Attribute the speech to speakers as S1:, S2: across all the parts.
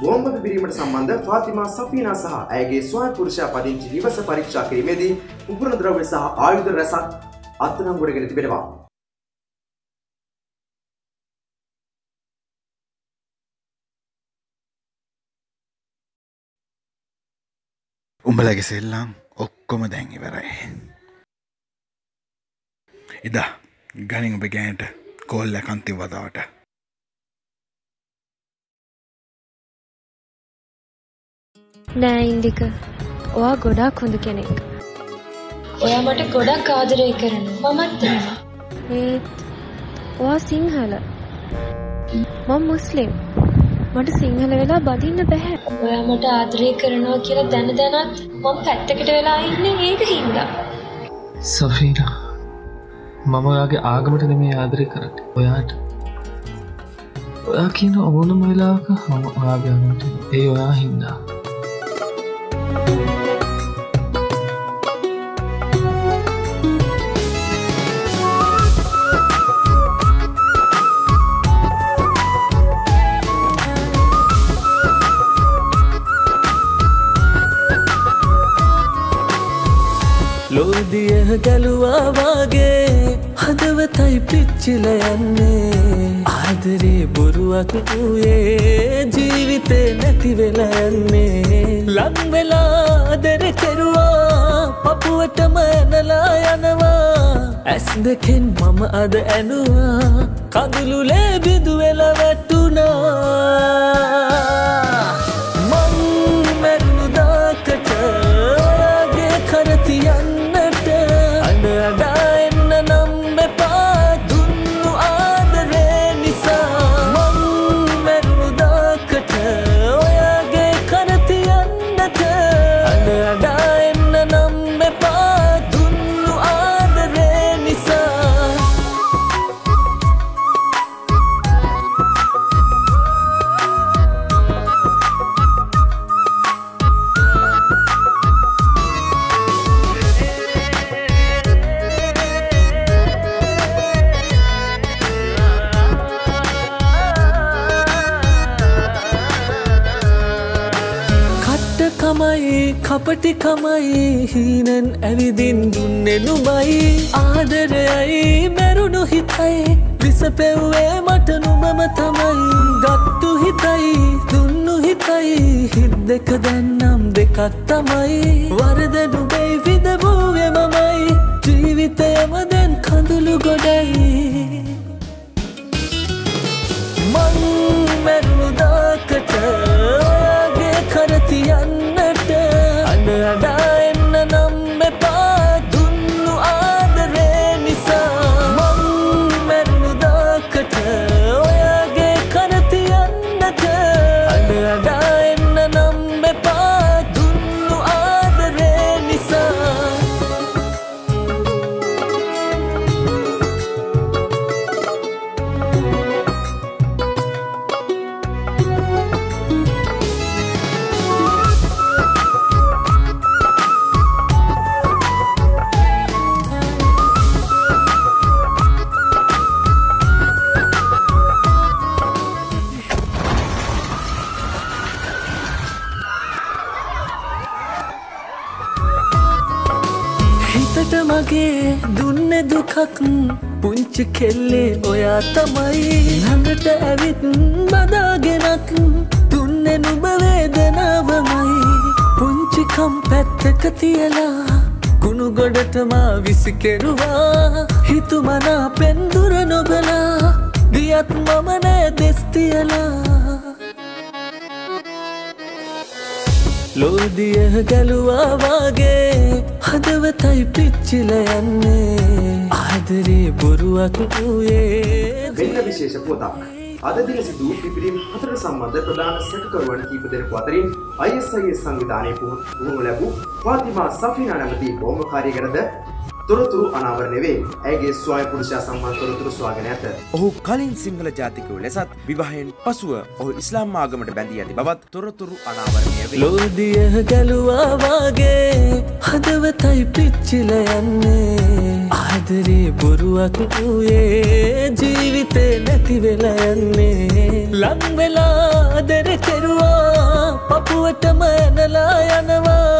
S1: බෝම්බ පිබිරීමට සම්බන්ධ ෆාතිමා සෆීනා සහ ඇයගේ ස්වාම පුරුෂයා පදිංචි නිවස පරීක්ෂා කිරීමේදී උපුරණ ද්‍රව්‍ය සහ ආයුධ රැසක් අත්අඩංගුවටගෙන තිබෙනවා.
S2: උඹලගේ සෙල්ලම් ඔක්කොම දැන් ඉවරයි. එදා ගනින් ඔබ ගෑන්ට කෝල්ල කන්ති වදාවට.
S3: නෑ ඉන්දික. ඔයා ගොඩාක් හොඳ කෙනෙක්.
S4: ඔයා මට ගොඩක් ආදරය කරනවා. මමත්.
S3: ඒත් ඔයා සිංහල. මම මුස්ලිම්. මට සිංහල වෙලා බදින්න බැහැ.
S4: ඔයා මට ආදරය කරනවා කියලා දැන දැනත් මම පැත්තකට වෙලා ඉන්නේ ඒක හින්දා.
S5: සෆීනා මම ඔයාගේ ආගමට නෙමේ ආදරය කරට ඔයාට ඔයා කියන ඕනම වෙලාක හම ඔයාගේ අනුට ඒ ඔයා හින්දා
S6: ලෝදිය ගැලුවාවාගේ හදවතයි පිච්චිල යන්නේ. ආදරේ බොරුවක් වූයේ ජීවිතේ නැති වෙලා යන්නේ ලංවෙලා දෙර කෙරුවා පපුුවටම ඇනලා යනවා. ඇස් දෙකෙන් මම අද ඇනවා. කඳුළුලේ බිදු කට්ටකමයි කපටිකමයි හීනෙන් ඇවිදින් දුන්නේ නුබයි ආදරයයි මැරුණු හිතයි විසපෙව්වේ මට නුමම තමයි. ගත්තු හිතයි දුන්නු හිතයි හිත් දෙක දැන්නම් දෙකක් තමයි. වරද නුබයි හිතට මගේ දුන්න දුකක් පුංචි කෙල්ලේ ඔයා තමයි. ළඟට ඇවිත් බදාගෙනත් දුන්න නුබ වේදනාවමයි. පුංචිකම් පැත්තක තියලා ගුණු ගොඩටමා විසිකෙරුවා හිතුමනා පෙන්දුර නොබලා දියත් මමනෑ දෙස්තියලා ලෝදිය ගැලුවාවාගේ හදවතයි පිච්චිල යන්නේ ආදරේ බොරුවක් වූයේ
S1: වෙන්න විශේෂ පුවතක්. අද දින සිදු වූ පිපිරීම් හතර සම්බන්ධ ප්‍රධාන සැකකරුවන් කීප දෙනෙකු අතරින් ISIS සංවිධානයේ පුහුණු ලැබූ ෆාතිමා සෆීනා නැමැති බෝම්බකාරිය ගැනද තොරතුරු අනාවරණය වේ. ඇයගේ ස්වාමි පුරුෂයා සම්බන්ධ තොරතුරු සොයාගෙන ඇත.
S7: ඔහු කලින් සිංහල ජාතිකව ලෙසත් විවාහයෙන් පසුව ඔහු ඉස්ලාම් ආගමට බැඳී ඇති බවත් තොරතුරු අනාවරණය වේ.
S6: ලෝදිය ගැලුවාවාගේ හදවතයි පිච්චිල යන්නේ ආදරේ බොරුවක් වූයේ ජීවිතේ නැති වෙලා යන්නේ ලංවෙලා දෙර කෙරුවා පපුුවටම ඇනලා යනවා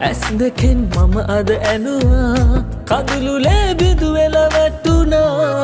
S6: ඇස් දෙකෙන් මම අද ඇනවා. කඳුළුලේ බිදු වෙල වැට්ටුනා